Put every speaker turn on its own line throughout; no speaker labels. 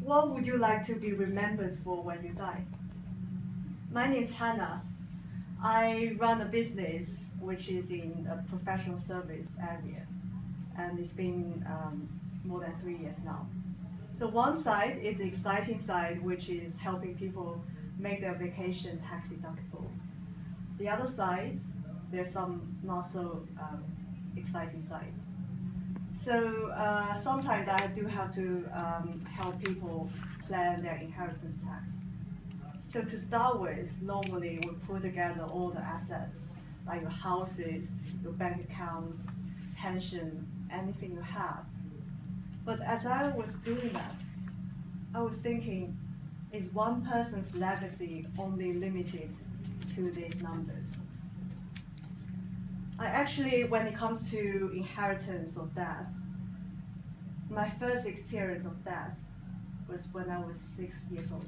what would you like to be remembered for when you die? My name is Hannah. I run a business which is in a professional service area, and it's been um, more than three years now. So one side is the exciting side, which is helping people make their vacation tax deductible. The other side, there's some not so um, exciting side. So uh, sometimes I do have to um, help people plan their inheritance tax. So to start with, normally we put together all the assets, like your houses, your bank account, pension, anything you have. But as I was doing that, I was thinking, is one person's legacy only limited to these numbers? I actually, when it comes to inheritance or death, my first experience of death was when I was six years old.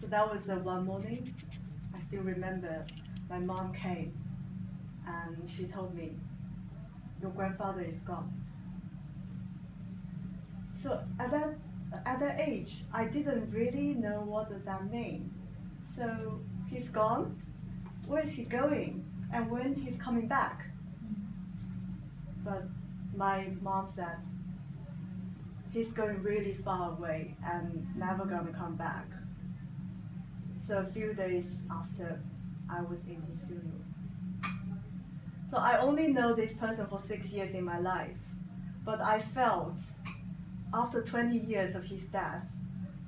So that was uh, one morning. I still remember my mom came and she told me, your grandfather is gone. So at that, at that age, I didn't really know what does that mean. So he's gone, where is he going? And when he's coming back? But my mom said, he's going really far away and never gonna come back. So a few days after, I was in his funeral. So I only know this person for six years in my life, but I felt after 20 years of his death,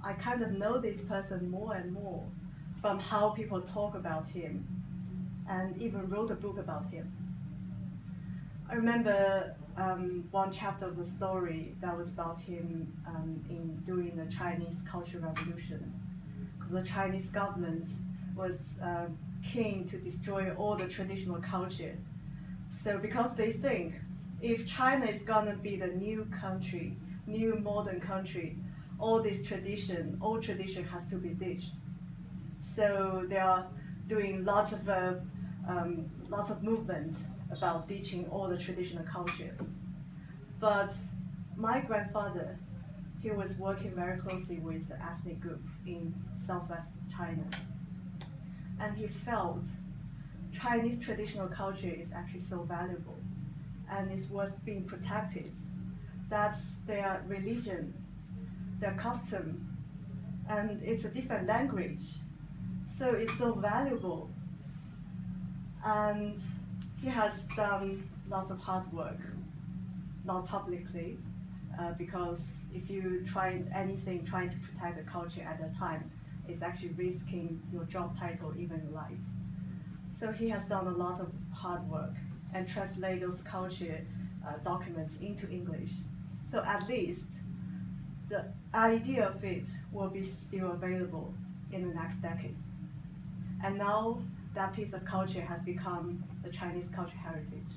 I kind of know this person more and more from how people talk about him and even wrote a book about him. I remember um, one chapter of the story that was about him um, in during the Chinese Cultural Revolution, because the Chinese government was uh, keen to destroy all the traditional culture. So because they think if China is gonna be the new country, new modern country, all this tradition, old tradition has to be ditched. So they are doing lots of uh, um, lots of movement about teaching all the traditional culture. But my grandfather, he was working very closely with the ethnic group in southwest China. And he felt Chinese traditional culture is actually so valuable and it's worth being protected. That's their religion, their custom, and it's a different language. So it's so valuable. And he has done lots of hard work, not publicly, uh, because if you try anything trying to protect the culture at the time, it's actually risking your job title, even your life. So he has done a lot of hard work and translate those culture uh, documents into English. So at least the idea of it will be still available in the next decade. And now that piece of culture has become the Chinese cultural heritage.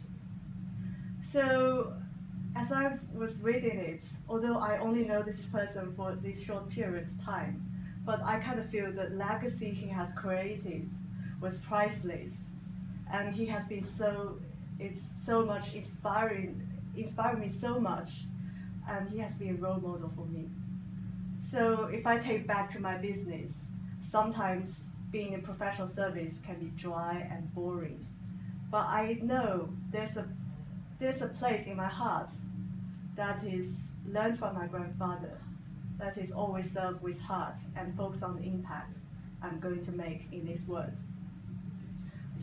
So as I was reading it, although I only know this person for this short period of time, but I kind of feel the legacy he has created was priceless. And he has been so, it's so much inspiring, inspired me so much. And he has been a role model for me. So if I take back to my business, sometimes being in professional service can be dry and boring. But I know there's a, there's a place in my heart that is learned from my grandfather, that is always served with heart and focus on the impact I'm going to make in this world.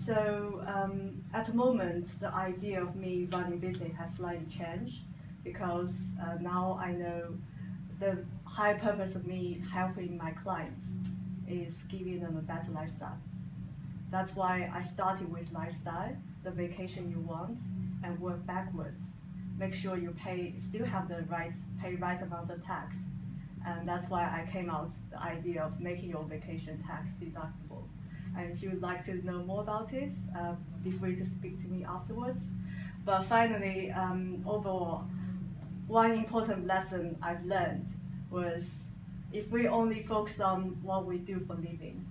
So um, at the moment, the idea of me running business has slightly changed because uh, now I know the high purpose of me helping my clients is giving them a better lifestyle. That's why I started with lifestyle, the vacation you want, and work backwards. Make sure you pay, still have the right, pay right amount of tax. And that's why I came out the idea of making your vacation tax deductible. And if you'd like to know more about it, uh, be free to speak to me afterwards. But finally, um, overall, one important lesson I've learned was if we only focus on what we do for living,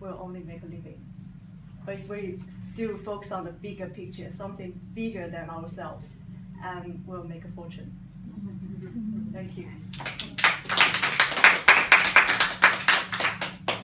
we'll only make a living. But if we do focus on the bigger picture, something bigger than ourselves, and we'll make a fortune. Mm-hmm. Thank you.